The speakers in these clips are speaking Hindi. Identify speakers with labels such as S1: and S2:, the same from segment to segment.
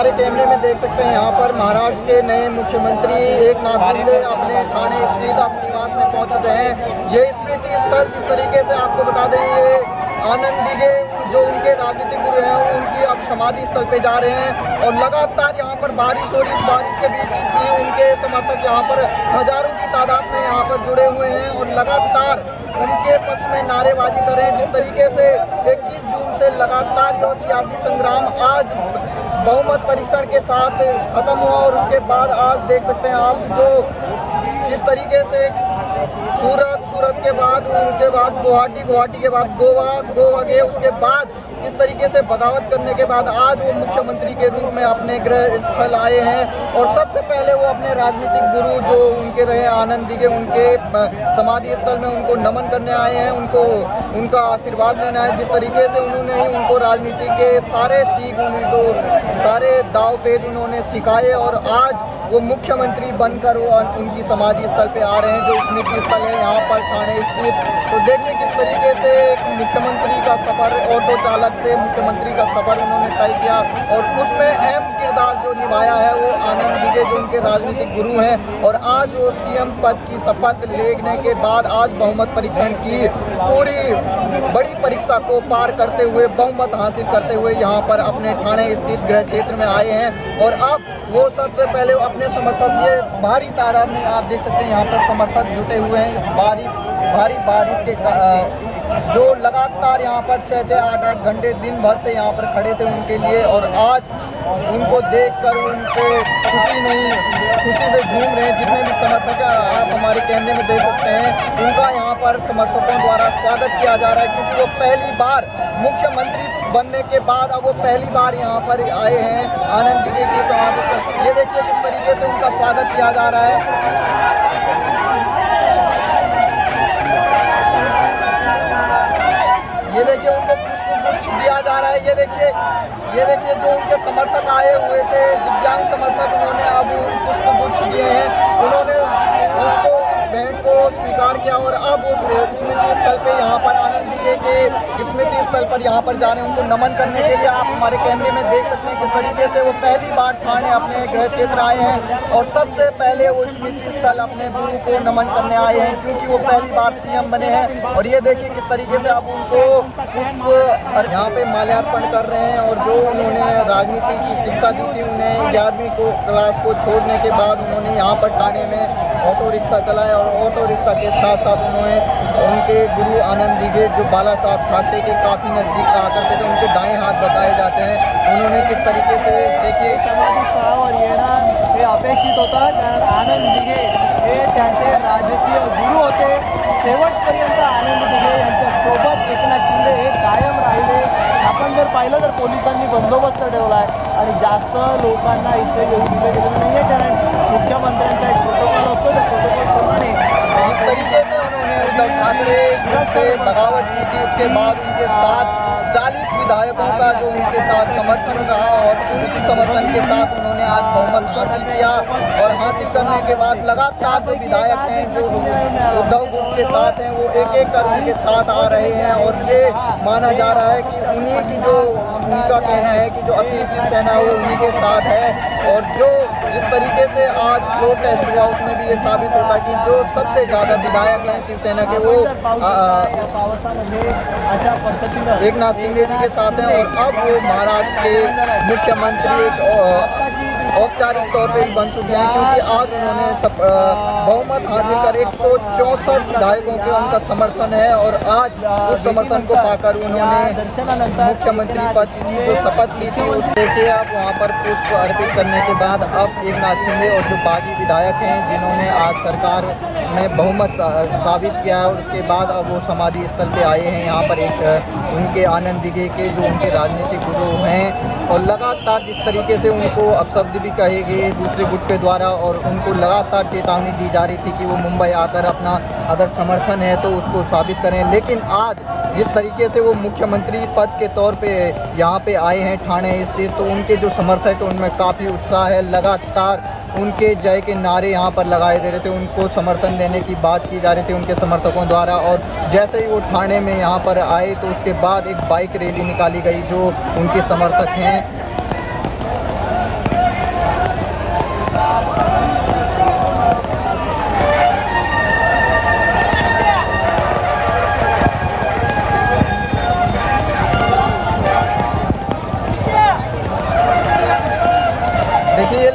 S1: हमारे कैमरे में देख सकते हैं यहाँ पर महाराष्ट्र के नए मुख्यमंत्री एक नाथ शिंदे अपने थाने स्थित अपने निवास में पहुँच चुके हैं। ये स्मृति स्थल जिस तरीके से आपको बता दें, ये आनंद दिगे जो उनके राजनीतिक गुरु हैं, उनकी अब समाधि स्थल पे जा रहे हैं और लगातार यहाँ पर बारिश हो रही इस बारिश के बीच भी उनके समर्थक यहाँ पर हज़ारों की तादाद में यहाँ पर जुड़े हुए हैं और लगातार उनके पक्ष में नारेबाजी कर रहे हैं। जिस तरीके से 21 जून से लगातार यह सियासी संग्राम आज बहुमत परीक्षण के साथ खत्म हुआ और उसके बाद आज देख सकते हैं आप जो जिस तरीके से सूरत सूरत के बाद, उनके बाद गुवाहाटी गुवाहाटी के बाद गोवा गोवा गए, उसके बाद इस तरीके से बगावत करने के बाद आज वो मुख्यमंत्री के रूप में अपने गृह स्थल आए हैं और सबसे पहले वो अपने राजनीतिक गुरु जो उनके रहे आनंद दिगे उनके समाधि स्थल में उनको नमन करने आए हैं, उनको, उनका आशीर्वाद लेना है। जिस तरीके से उन्होंने ही उनको राजनीति के सारे सीख उनको सारे दाव पेज उन्होंने सिखाए और आज वो मुख्यमंत्री बनकर वो उनकी समाधि स्थल पे आ रहे हैं, जो स्मृति स्थल है, यहाँ पर थाने स्थित। तो देखिए किस तरीके से एक मुख्यमंत्री का सफ़र, ऑटो चालक से मुख्यमंत्री का सफ़र उन्होंने तय किया और उसमें अहम किरदार जो निभाया है, वो आनंद दिगे जो उनके राजनीतिक गुरु हैं। और आज वो सीएम पद की शपथ लेने के बाद आज बहुमत परीक्षण की पूरी बड़ी परीक्षा को पार करते हुए, बहुमत हासिल करते हुए यहाँ पर अपने थाने स्थित गृह क्षेत्र में आए हैं। और अब वो सबसे पहले अपने समर्थक, ये भारी तादाद में आप देख सकते हैं, यहाँ पर समर्थक जुटे हुए हैं इस भारी भारी बारिश के का- जो लगातार यहाँ पर छः छः आठ आठ घंटे दिन भर से यहाँ पर खड़े थे उनके लिए और आज उनको देखकर उनको खुशी नहीं, खुशी से झूम रहे हैं, जितने भी समर्थक आप हमारे कैमरे में देख सकते हैं, उनका यहाँ पर समर्थकों द्वारा स्वागत किया जा रहा है, क्योंकि वो पहली बार मुख्यमंत्री बनने के बाद अब वो पहली बार यहाँ पर आए हैं, आनंद दिगे की स्थल ये देखिए किस तरीके से उनका स्वागत किया जा रहा है। ये देखिए उनको पुष्प गुच्छ दिया जा रहा है। ये देखिए ये देखिए जो उनके समर्थक आए हुए थे, दिव्यांग समर्थक उन्होंने अब पुष्प गुच्छ दिए हैं। उन्होंने उसको, उस भेंट को स्वीकार किया और अब स्मृति स्थल पे यहाँ पर आनंद के स्मृति स्थल पर यहाँ पर जा रहे हैं, उनको नमन करने के लिए आप हमारे कैमरे में देख सकते हैं किस तरीके से वो पहली बार ठाणे अपने गृह क्षेत्र आए हैं और सबसे पहले वो स्मृति स्थल अपने गुरु को नमन करने आए हैं, क्योंकि वो पहली बार सीएम बने हैं। और ये देखिए किस तरीके से आप उनको पुष्प यहाँ पे माल्यार्पण कर रहे हैं और जो उन्होंने राजनीति की शिक्षा दी थी, उन्हें ग्यारहवीं को क्लास को छोड़ने के बाद उन्होंने यहाँ पर ठाणे में ऑटो रिक्शा चलाया और ऑटो रिक्शा के साथ साथ उन्होंने उनके गुरु आनंद दिघे, जो बाला साहब ठाकरे के काफ़ी नज़दीक रहा करते थे उनके दाएँ हाथ बताए जाते हैं, उन्होंने किस तरीके से देखिए
S2: समाधी स्थळावर येणं हे अपेक्षित होतं कारण आनंद दिघे हे त्यांचे राजकीय गुरु होते, शेवटपर्यंत आनंद दिघे यांच्यासोबत एकनाथ शिंदे हे कायम राहिले. आपण जर पाहिलं तर पोलिसांनी बंदोबस्त ठेवला आहे आणि जास्त लोकांना इथे येऊ दिलं गेलेलं नाही आहे कारण मुख्यमंत्र्यांचा एक प्रोटोकॉल असतो त्या प्रोटोकॉलप्रमाणे
S1: तरीके से उन्होंने उद्धव ठाकरे से बगावत की थी। उसके बाद उनके साथ 40 विधायकों का जो उनके साथ समर्थन रहा और उन्हीं समर्थन के साथ उन्होंने आज बहुमत हासिल किया और हासिल करने के बाद लगातार जो विधायक हैं, जो उद्धव ग्रुप के साथ हैं, वो एक एक कर उनके साथ आ रहे हैं और ये माना जा रहा है कि उन्हीं की जो उनका कहना है कि जो असली शिवसेना है उन्हीं के साथ है और जो जिस तरीके से आज प्रोटेस्ट हुआ, उसमें भी ये साबित होता है कि जो सबसे ज़्यादा विधायक हैं शिवसेना के, वो एक नाथ सिंह जी के साथ हैं और अब वो महाराष्ट्र के मुख्यमंत्री औपचारिक तौर पे बन चुके हैं क्योंकि आज उन्होंने बहुमत हासिल कर एक सौ चौंसठ विधायकों के उनका समर्थन है और आज उस समर्थन को पाकर उन्होंने मुख्यमंत्री पद की जो शपथ ली थी, उस लेके अब वहाँ पर पुष्प अर्पित करने के बाद अब एक नाथ और जो बागी विधायक हैं, जिन्होंने आज सरकार में बहुमत साबित किया है और उसके बाद अब वो समाधि स्थल पे आए हैं। यहाँ पर एक उनके आनंद दिगे के जो उनके राजनीतिक गुरु हैं और लगातार जिस तरीके से उनको अपशब्द भी कहे गए दूसरे गुट के द्वारा और उनको लगातार चेतावनी दी जा रही थी कि वो मुंबई आकर अपना अगर समर्थन है तो उसको साबित करें। लेकिन आज जिस तरीके से वो मुख्यमंत्री पद के तौर पे यहाँ पे आए हैं, ठाणे स्थित तो उनके जो समर्थक हैं, उनमें काफ़ी उत्साह है। लगातार उनके जय के नारे यहाँ पर लगाए दे रहे थे, उनको समर्थन देने की बात की जा रही थी उनके समर्थकों द्वारा। और जैसे ही वो थाने में यहाँ पर आए तो उसके बाद एक बाइक रैली निकाली गई जो उनके समर्थक हैं। देखिए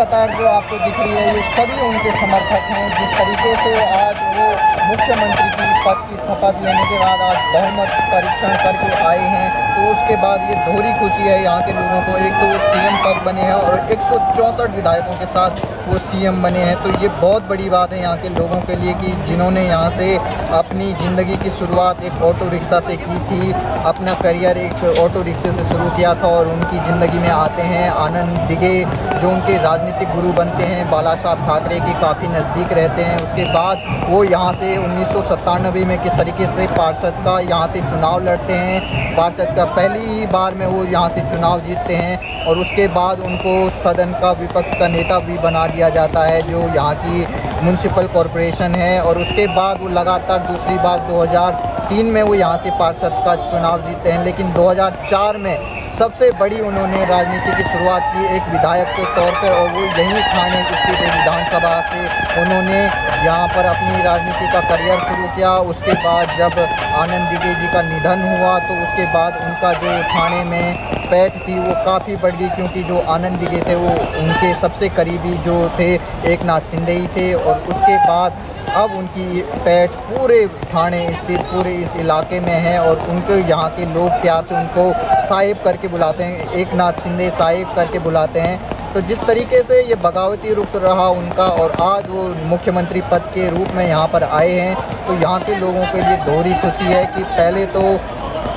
S1: कतार जो आपको दिख रही है, ये सभी उनके समर्थक हैं। जिस तरीके से आज वो मुख्यमंत्री की पद की शपथ लेने के बाद आज बहुमत परीक्षण करके आए हैं तो उसके बाद ये दोहरी खुशी है। यहाँ के लोगों को एक तो सीएम पद बने हैं और एक सौ चौंसठ विधायकों के साथ वो सीएम बने हैं। तो ये बहुत बड़ी बात है यहाँ के लोगों के लिए कि जिन्होंने यहाँ से अपनी ज़िंदगी की शुरुआत एक ऑटो रिक्शा से की थी, अपना करियर एक ऑटो रिक्शे से शुरू किया था और उनकी ज़िंदगी में आते हैं। आनंद दिगे, जो उनके राजनीतिक गुरु बनते हैं, बाला साहब ठाकरे के काफ़ी नज़दीक रहते हैं। उसके बाद वो यहाँ से उन्नीस सौ सत्तानबे में किस तरीके से पार्षद का यहाँ से चुनाव लड़ते हैं, पार्षद का पहली बार में वो यहाँ से चुनाव जीतते हैं और उसके बाद उनको सदन का विपक्ष का नेता भी बना दिया जाता है जो यहाँ की म्यूनसिपल कॉरपोरेशन है और उसके बाद वो लगातार दूसरी बार 2003 में वो यहाँ से पार्षद का चुनाव जीतते हैं। लेकिन 2004 में सबसे बड़ी उन्होंने राजनीति की शुरुआत की एक विधायक के तौर पर और वो यहीं थाने स्थित विधानसभा से उन्होंने यहाँ पर अपनी राजनीति का करियर शुरू किया। उसके बाद जब आनंद दिगे जी का निधन हुआ तो उसके बाद उनका जो थाने में पैठ थी वो काफ़ी बढ़ गई, क्योंकि जो आनंद दिगे थे वो उनके सबसे करीबी जो थे एक नाथ सिंधे ही थे और उसके बाद अब उनकी पैठ पूरे थाने स्थित पूरे इस इलाके में है और उनके यहाँ के लोग प्यार से उनको साहिब करके बुलाते हैं एक नाथ सिंधे साहिब करके बुलाते हैं। तो जिस तरीके से ये बगावती रुख रहा उनका और आज वो मुख्यमंत्री पद के रूप में यहाँ पर आए हैं तो यहाँ के लोगों के लिए दोहरी खुशी है कि पहले तो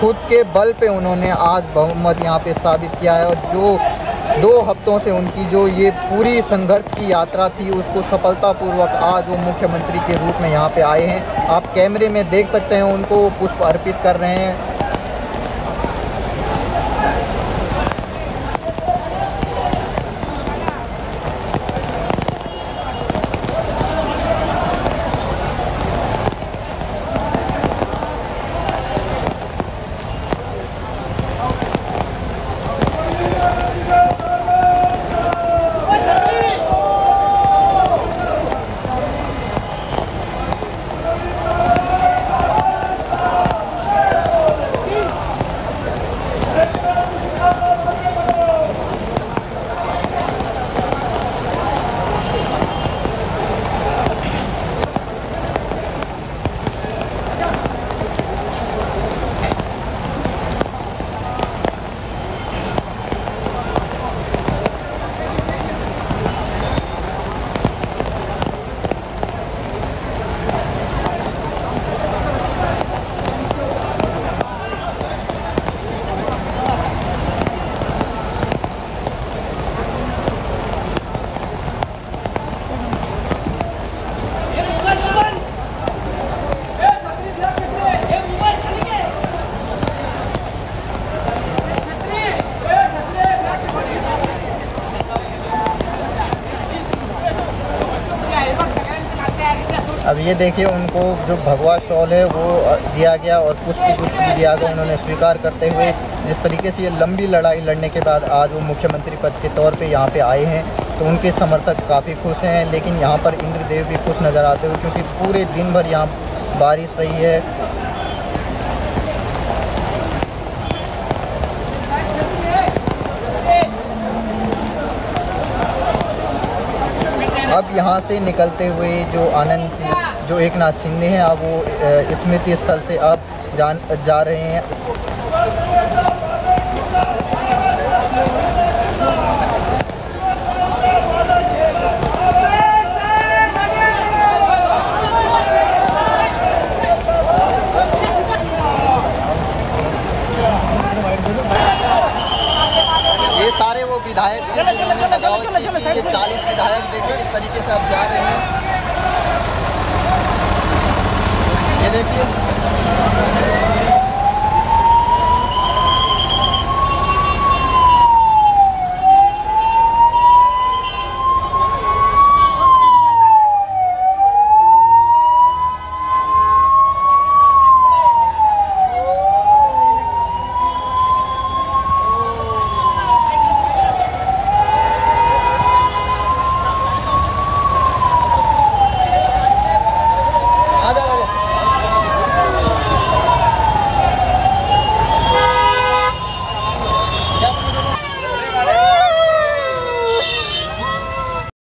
S1: खुद के बल पे उन्होंने आज बहुमत यहाँ पे साबित किया है और जो दो हफ्तों से उनकी जो ये पूरी संघर्ष की यात्रा थी, उसको सफलतापूर्वक आज वो मुख्यमंत्री के रूप में यहाँ पे आए हैं। आप कैमरे में देख सकते हैं उनको, पुष्प अर्पित कर रहे हैं। अब ये देखिए, उनको जो भगवा शॉल है, वो दिया गया और पुष्प कुछ भी दिया गया उन्होंने स्वीकार करते हुए जिस तरीके से ये लंबी लड़ाई लड़ने के बाद आज वो मुख्यमंत्री पद के तौर पे यहाँ पे आए हैं तो उनके समर्थक काफ़ी खुश हैं, लेकिन यहाँ पर इंद्रदेव भी खुश नज़र आते हुए, क्योंकि पूरे दिन भर यहाँ बारिश रही है अब यहाँ से निकलते हुए जो आनंद, जो एक नाथ सिंह हैं, अब वो स्मृति स्थल से अब जान, जा रहे हैं।